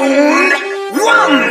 Round one.